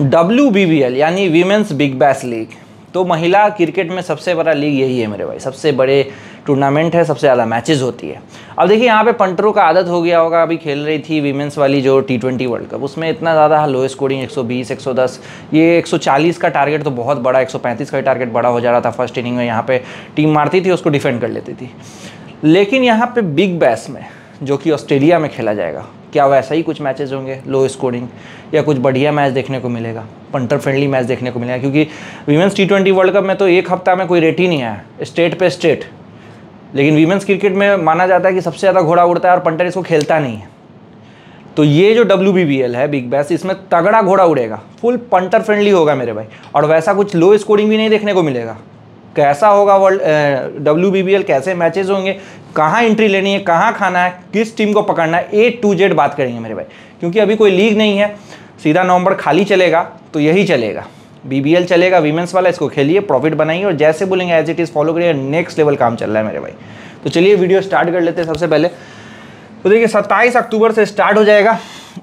W B B L यानी women's big बैस league तो महिला क्रिकेट में सबसे बड़ा लीग यही है मेरे भाई। सबसे बड़े टूर्नामेंट है, सबसे ज़्यादा मैचेस होती है। अब देखिए, यहाँ पे पंटरों का आदत हो गया होगा। अभी खेल रही थी वीमेंस वाली जो टी ट्वेंटी वर्ल्ड कप उसमें इतना ज़्यादा लो स्कोरिंग 120 110 ये 140 का टारगेट तो बहुत बड़ा 135 का टारगेट बड़ा हो जा रहा था फ़र्स्ट इनिंग में। यहाँ पे टीम मारती थी, उसको डिफेंड कर लेती थी। लेकिन यहाँ पर बिग बैस में, जो कि ऑस्ट्रेलिया में खेला जाएगा क्या वैसा ही कुछ मैचेस होंगे? लो स्कोरिंग या कुछ बढ़िया मैच देखने को मिलेगा? पंटर फ्रेंडली मैच देखने को मिलेगा? क्योंकि women's T twenty world cup में तो एक हफ़्ता में कोई रेट ही नहीं आया स्टेट पे स्टेट लेकिन वीमेंस क्रिकेट में माना जाता है कि सबसे ज़्यादा घोड़ा उड़ता है और पंटर इसको खेलता नहीं है। तो ये जो डब्ल्यू बी बी एल है बिग बैस इसमें तगड़ा घोड़ा उड़ेगा। फुल पंटर फ्रेंडली होगा मेरे भाई। और वैसा कुछ लो स्कोरिंग भी नहीं देखने को मिलेगा। कैसा होगा वर्ल्ड डब्ल्यू कैसे मैचेस होंगे, कहाँ एंट्री लेनी है, कहाँ खाना है, किस टीम को पकड़ना है ए टू जेड बात करेंगे मेरे भाई, क्योंकि अभी कोई लीग नहीं है, सीधा नवंबर खाली चलेगा तो यही चलेगा। बीबीएल चलेगा वीमेंस वाला, इसको खेलिए प्रॉफिट बनाइए और जैसे बोलेंगे एज इट इज़ फॉलो करिए नेक्स्ट लेवल काम चल रहा है मेरे भाई। तो चलिए वीडियो स्टार्ट कर लेते हैं सबसे पहले। तो देखिए, सत्ताईस अक्टूबर से स्टार्ट हो जाएगा।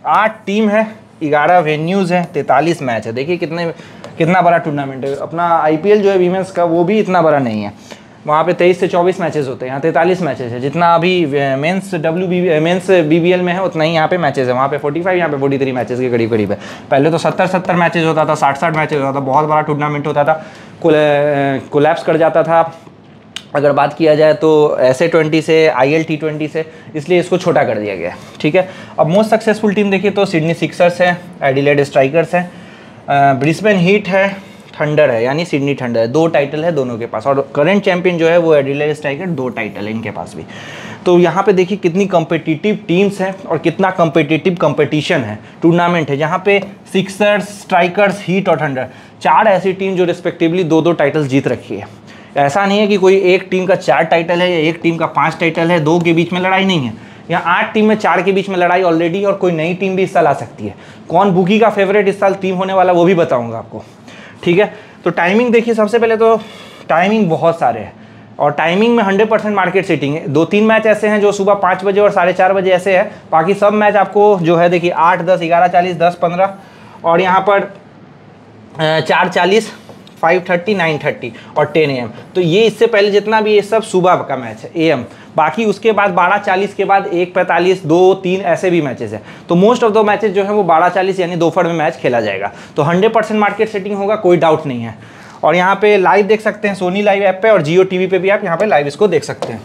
आठ टीम है, ग्यारह वेन्यूज़ हैं, तैंतालीस मैच है। देखिए कितने कितना बड़ा टूर्नामेंट है। अपना आईपीएल जो है वीमेंस का, वो भी इतना बड़ा नहीं है। वहाँ पे तेईस से चौबीस मैचेस होते हैं, यहाँ तैंतालीस मैचेस है। जितना अभी men's W B men's BBL में है, उतना ही यहाँ पे मैचेस है। वहाँ पे 45 यहाँ पे 43 मैचेस के करीब करीब है। पहले तो 70 70 मैचेस होता था 60 60 मैचेस होता था, बहुत बड़ा टूर्नामेंट होता था। कोलैप्स कर जाता था। अगर बात किया जाए तो ऐसे ट्वेंटी से आई एल टी ट्वेंटी से, इसलिए इसको छोटा कर दिया गया ठीक है? अब मोस्ट सक्सेसफुल टीम देखिए तो सिडनी सिक्सर्स है एडिलेड स्ट्राइकर्स हैं। ब्रिस्बेन हीट है थंडर है, यानी सिडनी थंडर है। दो टाइटल है दोनों के पास। और करंट चैंपियन जो है वो एडिलेड स्ट्राइकर दो टाइटल है इनके पास भी। तो यहाँ पे देखिए कितनी कम्पिटिटिव टीम्स हैं और कितना कम्पिटिटिव कंपटीशन है। टूर्नामेंट है, जहाँ पे सिक्सर्स स्ट्राइकर्स हीट और थंडर चार ऐसी टीम जो रिस्पेक्टिवली दो दो टाइटल्स जीत रखी है। ऐसा नहीं है कि कोई एक टीम का चार टाइटल है या एक टीम का पाँच टाइटल है, दो के बीच में लड़ाई नहीं है। यहाँ आठ टीम में चार के बीच में लड़ाई ऑलरेडी और कोई नई टीम भी इस साल आ सकती है। कौन बुकी का फेवरेट इस साल टीम होने वाला, वो भी बताऊँगा आपको। ठीक है? तो टाइमिंग देखिए, सबसे पहले तो टाइमिंग बहुत सारे हैं। और टाइमिंग में हंड्रेड परसेंट मार्केट सेटिंग है। दो तीन मैच ऐसे हैं जो सुबह पाँच बजे और साढ़े चार बजे ऐसे है। बाकी सब मैच आपको जो है, देखिए, आठ, दस, ग्यारह, चालीस, दस, पंद्रह। और यहाँ पर चार, चालीस फाइव थर्टी नाइन थर्टी और टेन ए तो ये इससे पहले जितना भी ये सब सुबह का मैच है ए बाकी उसके बाद बारह चालीस के बाद एक पैंतालीस, दो, तीन ऐसे भी मैचेस हैं। तो मोस्ट ऑफ़ द मैचेस जो है वो बारह चालीस यानी दोपहर में मैच खेला जाएगा। तो हंड्रेड परसेंट मार्केट सेटिंग होगा, कोई डाउट नहीं है। और यहाँ पे लाइव देख सकते हैं सोनी लाइव ऐप पे और जियो टीवी पे भी आप यहाँ पे लाइव इसको देख सकते हैं।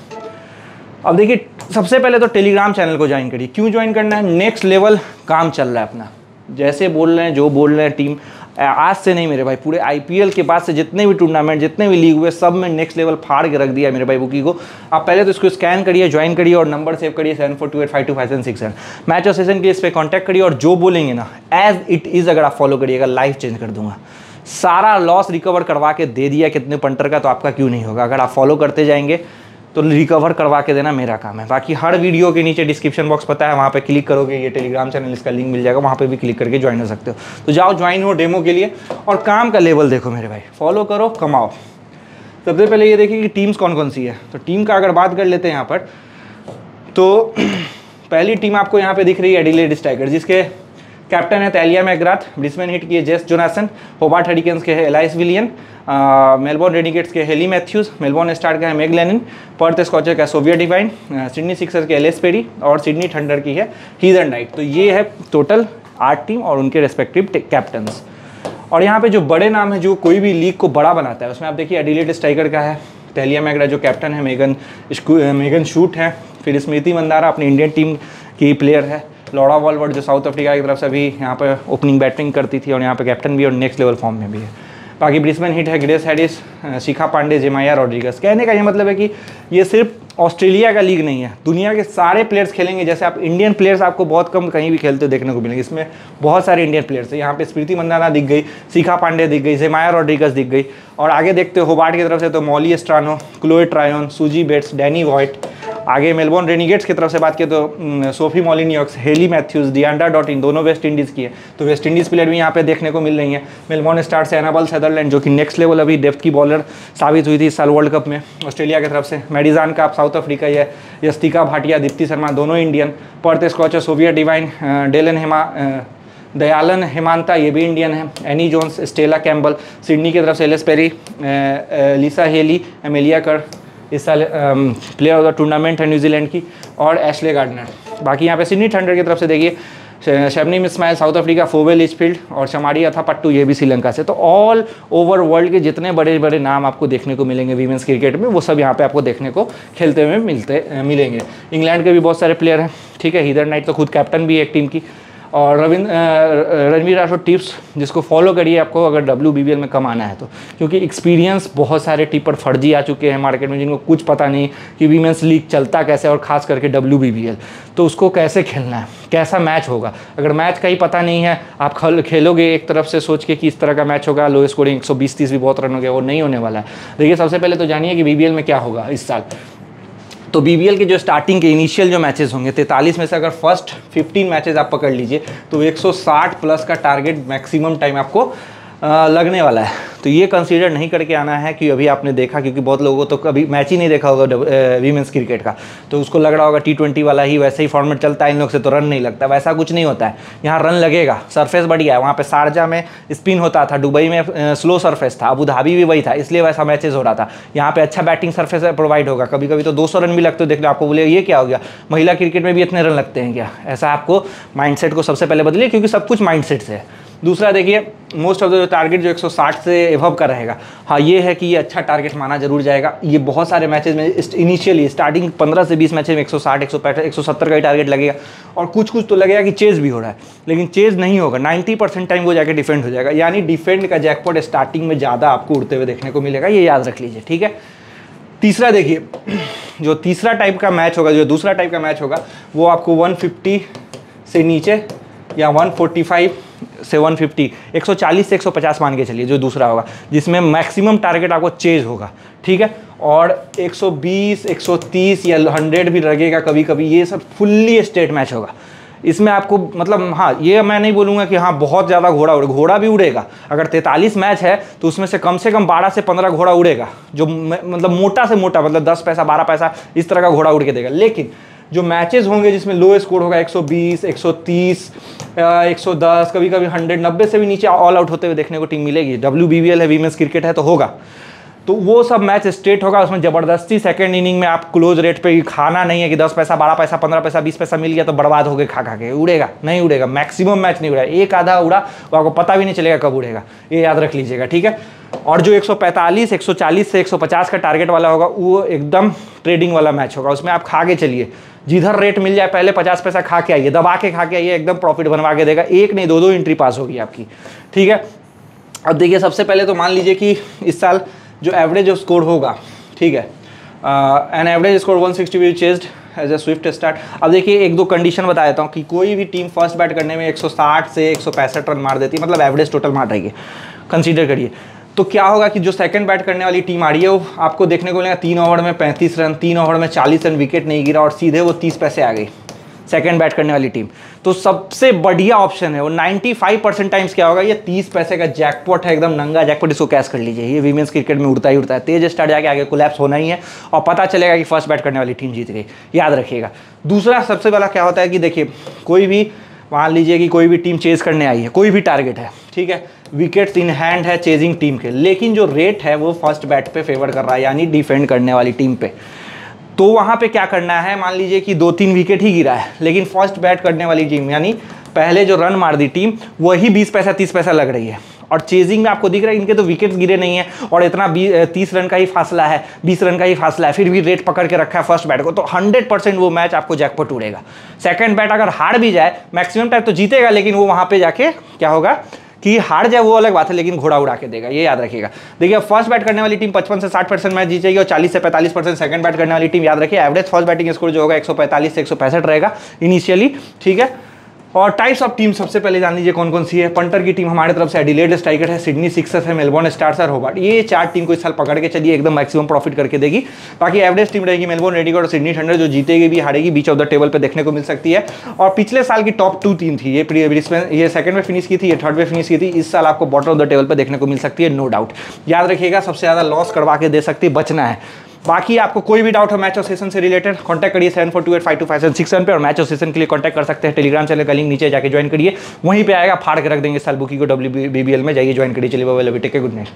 अब देखिए, सबसे पहले तो टेलीग्राम चैनल को ज्वाइन करिए। क्यों ज्वाइन करना है? नेक्स्ट लेवल काम चल रहा है अपना। जैसे बोल रहे हैं, जो बोल रहे हैं टीम आज से नहीं मेरे भाई, पूरे आईपीएल के बाद से जितने भी टूर्नामेंट जितने भी लीग हुए, सब में नेक्स्ट लेवल फाड़ के रख दिया मेरे भाई बुकी को। आप पहले तो इसको स्कैन करिए ज्वाइन करिए और नंबर सेव करिए seven four two eight five two five seven six seven match और सेशन के लिए इस पर कॉन्टैक्ट करिए और जो बोलेंगे ना एज इट इज़ अगर आप फॉलो करिएगा लाइफ चेंज कर दूँगा। सारा लॉस रिकवर करवा के दे दिया कितने पंटर का तो आपका क्यों नहीं होगा? अगर आप फॉलो करते जाएँगे तो रिकवर करवा के देना मेरा काम है। बाकी हर वीडियो के नीचे डिस्क्रिप्शन बॉक्स पता है, वहाँ पे क्लिक करोगे, ये टेलीग्राम चैनल इसका लिंक मिल जाएगा, वहाँ पे भी क्लिक करके ज्वाइन हो सकते हो। तो जाओ ज्वाइन हो डेमो के लिए और काम का लेवल देखो मेरे भाई। फॉलो करो, कमाओ। सबसे पहले ये देखिए कि टीम्स कौन कौन सी है। तो टीम का अगर बात कर लेते हैं यहाँ पर तो पहली टीम आपको यहाँ पर दिख रही है एडिलेड स्ट्राइकर जिसके कैप्टन है तैलिया मैग्राथ ब्रिस्बेन हिट की है जेस जोनासन, होबार्ट हरिकेन्स के है एलाइस विलियन मेलबोर्न रेडिकेट्स के हेली मैथ्यूज, मेलबोर्न स्टार का है मेग लेनिन, पर्थ स्कॉचर का सोवियर डिवाइन सिडनी सिक्सर के एलेस पेरी और सिडनी थंडर की है हीजर नाइट। तो ये है टोटल आठ टीम और उनके रेस्पेक्टिव कैप्टन्स और यहाँ पे जो बड़े नाम है, जो कोई भी लीग को बड़ा बनाता है, उसमें आप देखिए एडिलेट स्ट्राइकर का है टेलिया मैगरा जो कैप्टन है, मेगन मेगन शूट है, फिर स्मृति मंदारा अपनी इंडियन टीम की प्लेयर है लॉरा वॉलवर्ड जो साउथ अफ्रीका की तरफ़ से अभी यहाँ पर ओपनिंग बैटिंग करती थी और यहाँ पर कैप्टन भी और नेक्स्ट लेवल फॉर्म में भी है। बाकी ब्रिस्बेन हिट है ग्रेस हैडिस शिखा पांडे, जेमाया रॉड्रिगस कहने का ये मतलब है कि ये सिर्फ़ ऑस्ट्रेलिया का लीग नहीं है। दुनिया के सारे प्लेयर्स खेलेंगे। जैसे आप इंडियन प्लेयर्स आपको बहुत कम कहीं भी खेलते देखने को मिलेंगे। इसमें बहुत सारे इंडियन प्लेयर्स हैं। यहाँ पे स्मृति मंदाना दिख गई, शिखा पांडे दिख गई, जेमाया रॉड्रिगस दिख गई। और आगे देखते हो होबार्ट की तरफ़ से तो Molly Strano Chloe Tryon, Suzie Bates, Danni Wyatt. आगे मेलबोर्न रेनिगेट्स की तरफ़ से बात की तो Sophie Molineux, Hayley Matthews Deandra Dottin, दोनों वेस्ट इंडीज़ की है। तो वेस्ट इंडीज़ प्लेयर भी यहाँ पे देखने को मिल रही है। मेलबोर्न स्टार एनाबल सदरलैंड, जो कि नेक्स्ट लेवल अभी डेप्थ की बॉलर साबित हुई थी इस साल वर्ल्ड कप में। ऑस्ट्रेलिया की तरफ़ से मेडिजान का साउथ अफ्रीका है यस्तिका भाटिया, दीप्ति शर्मा, दोनों Indian Perth Scorcher Sophie Devine Dillon Hema Dayalan हेमांता, ये भी इंडियन है। Annie Jones Stella Campbell Sydney की तरफ़ से Ellyse Perry Lisa Healy Amelia Kerr इस साल प्लेयर ऑफ़ द टूर्नामेंट है न्यूजीलैंड की, और एशले गार्डनर बाकी यहाँ पे सिडनी थंडर की तरफ़ से देखिए शबनीम मिसमायल साउथ अफ्रीका फोवेल इचफील्ड और शमारिया था पट्टू, ये भी श्रीलंका से। तो ऑल ओवर वर्ल्ड के जितने बड़े बड़े नाम आपको देखने को मिलेंगे वीमेंस क्रिकेट में, वो सब यहाँ पे आपको देखने को खेलते हुए मिलते, मिलेंगे। इंग्लैंड के भी बहुत सारे प्लेयर हैं, ठीक है? हीदर नाइट तो खुद कैप्टन भी है एक टीम की। और रविंद्र रणवीर राठौर टिप्स जिसको फॉलो करिए आपको अगर डब्ल्यू बी में कम आना है तो। क्योंकि एक्सपीरियंस बहुत सारे टिपर फर्जी आ चुके हैं मार्केट में जिनको कुछ पता नहीं कि वीमेंस लीग चलता कैसे और ख़ास करके डब्ल्यू बी तो उसको कैसे खेलना है? कैसा मैच होगा? अगर मैच का ही पता नहीं है, आप खेलोगे एक तरफ़ से सोच के कि इस तरह का मैच होगा लो स्कोरिंग एक सौ बीस तीस भी बहुत रन हो गया, वो नहीं होने वाला है। देखिए, सबसे पहले तो जानिए कि बीबीएल में क्या होगा इस साल। तो बीबीएल के जो स्टार्टिंग के इनिशियल जो मैचेस होंगे, तैंतालीस में से अगर फ़र्स्ट 15 मैचेस आप पकड़ लीजिए तो 160 प्लस का टारगेट मैक्सिमम टाइम आपको लगने वाला है। तो ये कंसीडर नहीं करके आना है कि अभी आपने देखा, क्योंकि बहुत लोगों को तो कभी मैच ही नहीं देखा होगा वीमेंस क्रिकेट का। तो उसको लग रहा होगा टी ट्वेंटी वाला ही वैसे ही फॉर्मेट चलता है, इन लोग से तो रन नहीं लगता। वैसा कुछ नहीं होता है। यहाँ रन लगेगा सरफेस बढ़िया है। वहाँ पर शारजा में स्पिन होता था, दुबई में स्लो सरफेस था। अबू धाबी भी वही था, इसलिए वैसा मैचेज हो रहा था। यहाँ पे अच्छा बैटिंग सरफेस प्रोवाइड होगा। कभी कभी तो दो सौ रन भी लगते हो देख लो आपको बोले, ये क्या हो गया? महिला क्रिकेट में भी इतने रन लगते हैं क्या? ऐसा आपको माइंडसेट को सबसे पहले बदलिए, क्योंकि सब कुछ माइंडसेट से है। दूसरा देखिए मोस्ट ऑफ़ द टारगेट जो 160 से एवब का रहेगा। हाँ ये है कि ये अच्छा टारगेट माना ज़रूर जाएगा। ये बहुत सारे मैचेस में इनिशियली स्टार्टिंग 15 से 20 मैचेस में 160 165 170 का ही टारगेट लगेगा। और कुछ कुछ तो लगेगा कि चेज भी हो रहा है, लेकिन चेज नहीं होगा। 90 परसेंट टाइम वो जाके डिफेंड हो जाएगा। यानी डिफेंड का जैकपॉट स्टार्टिंग में ज़्यादा आपको उड़ते हुए देखने को मिलेगा। ये याद रख लीजिए, ठीक है? तीसरा देखिए, जो तीसरा टाइप का मैच होगा, जो दूसरा टाइप का मैच होगा, वो आपको 150 से नीचे या 145 से 150 140 से 150 मान के चलिए, जो दूसरा होगा, जिसमें मैक्सिमम टारगेट आपको चेज होगा, ठीक है? और 120 130 या 100 भी लगेगा कभी कभी ये सब फुल्ली स्टेट मैच होगा। इसमें आपको मतलब हाँ ये मैं नहीं बोलूँगा कि हाँ बहुत ज़्यादा घोड़ा उड़े, घोड़ा भी उड़ेगा। अगर तैंतालीस मैच है तो उसमें से कम से कम बारह से पंद्रह घोड़ा उड़ेगा, जो मतलब मोटा से मोटा मतलब दस पैसा, बारह पैसा, इस तरह का घोड़ा उड़ के देगा। लेकिन जो मैचेस होंगे जिसमें लो स्कोर होगा 120, 130, 110 कभी कभी 100 नब्बे से भी नीचे ऑल आउट होते हुए देखने को टीम मिलेगी। डब्ल्यू बी है वीमेंस क्रिकेट है तो होगा। तो वो सब मैच स्ट्रेट होगा उसमें ज़बरदस्ती सेकेंड इनिंग में आप क्लोज रेट पे खाना नहीं है कि 10 पैसा 12 पैसा 15 पैसा 20 पैसा मिल गया तो बर्बाद हो गए खा खा के उड़ेगा नहीं उड़ेगा मैक्सिमम मैच नहीं उड़ा एक आधा उड़ा वो आपको पता भी नहीं चलेगा कब उड़ेगा। ये याद रख लीजिएगा ठीक है? और जो 145, 140 से 150 का टारगेट वाला होगा वो एकदम ट्रेडिंग वाला मैच होगा। उसमें आप खा के चलिए। जिधर रेट मिल जाए, पहले पचास पैसा खा के आइए, दबा के खा के आइए, एकदम प्रॉफिट बनवा के देगा। एक नहीं दो दो एंट्री पास होगी आपकी। ठीक है? अब देखिए, सबसे पहले तो मान लीजिए कि इस साल जो एवरेज स्कोर होगा, ठीक है an average score 160 sixty we chased as a swift start अब देखिए, एक दो कंडीशन बता देता हूँ कि कोई भी टीम फ़र्स्ट बैट करने में 160 से एक सौ पैंसठ रन मार देती है मतलब एवरेज टोटल मार रही है कंसीडर करिए। तो क्या होगा कि जो सेकंड बैट करने वाली टीम आ रही है, वो आपको देखने को मिलेगा, तीन ओवर में पैंतीस रन, तीन ओवर में चालीस रन विकेट नहीं गिरा और सीधे वो तीस पैसे आ गई सेकंड बैट करने वाली टीम तो सबसे बढ़िया ऑप्शन है, वो 95 परसेंट टाइम्स क्या होगा, ये 30 पैसे का जैकपॉट है, एकदम नंगा जैकपॉट इसको कैश कर लीजिए। ये वीमेंस क्रिकेट में उड़ता ही उड़ता है। तेज स्टार्ट जाके आगे कोलैप्स होना ही है और पता चलेगा कि फ़र्स्ट बैट करने वाली टीम जीत गई। याद रखिएगा। दूसरा सबसे पहला क्या होता है कि देखिए, कोई भी, मान लीजिए कि कोई भी टीम चेज करने आई है, कोई भी टारगेट है, ठीक है? विकेट्स इन हैंड है चेजिंग टीम के। लेकिन जो रेट है वो फ़र्स्ट बैट पे फेवर कर रहा है, यानी डिफेंड करने वाली टीम पे। तो वहाँ पे क्या करना है? मान लीजिए कि दो तीन विकेट ही गिरा है, लेकिन फ़र्स्ट बैट करने वाली टीम यानी पहले जो रन मार दी टीम वही बीस पैसा, तीस पैसा लग रही है। और चेजिंग में आपको दिख रहा है, इनके तो विकेट्स गिरे नहीं है, और इतना तीस रन का ही फासला है, बीस रन का ही फासला है, फिर भी रेट पकड़ के रखा है फ़र्स्ट बैट को तो हंड्रेड परसेंट वो मैच आपको जैकपॉट उड़ेगा। सेकंड बैट अगर हार भी जाए मैक्सिमम टाइम तो जीतेगा, लेकिन वो वहाँ पे जाके क्या होगा? कि हार जाए वो अलग बात है, लेकिन घोड़ा उड़ा के देगा, ये याद रखिएगा। देखिए फ़र्स्ट बैट करने वाली टीम 55 से 60 परसेंट मैच जीतेगी और 40 से 45 परसेंट सेकंड बैट करने वाली टीम याद रखिए एवरेज फ़र्स्ट बैटिंग स्कोर जो होगा 145 से 165 रहेगा इनिशियली ठीक है? और टाइप्स ऑफ़ टीम सबसे पहले जान लीजिए कौन कौन सी है। पंटर की टीम हमारे तरफ़ से एडिलेड स्ट्राइकर है सिडनी सिक्सर्स है मेलबोर्न स्टार्स है होबार्ट ये चार टीम को इस साल पकड़ के चलिए, एकदम मैक्सिमम प्रॉफिट करके देगी। बाकी एवरेज टीम रहेगी मेलबोर्न रेडिगोड और सिडनी थंडर जो जीतेगी भी, हारेगी, बीच ऑफ़ द टेबल पर देखने को मिल सकती है। और पिछले साल की टॉप टू टीम थी, ये ये सेकंड में फिनिश की थी, ये थर्ड में फिनिश की थी, इस साल आपको बॉटम ऑफ़ द टेबल पर देखने को मिल सकती है नो डाउट याद रखिएगा, सबसे ज़्यादा लॉस करवा के दे सकती, बचना है। बाकी आपको कोई भी डाउट हो मैच और सेशन से रिलेटेड कॉन्टैक्ट करिए seven four two eight five two five seven six seven पे और मैच और सेशन के लिए कॉन्टैक्ट कर सकते हैं। टेलीग्राम चैनल का लिंक नीचे जाकर ज्वाइन करिए। वहीं पे आएगा, फाड़ के रख देंगे साल बुकी को डब्ल्यू बी बी एल में। जाइए ज्वाइन करिए। चलिए बाबा टेक गुड नाइट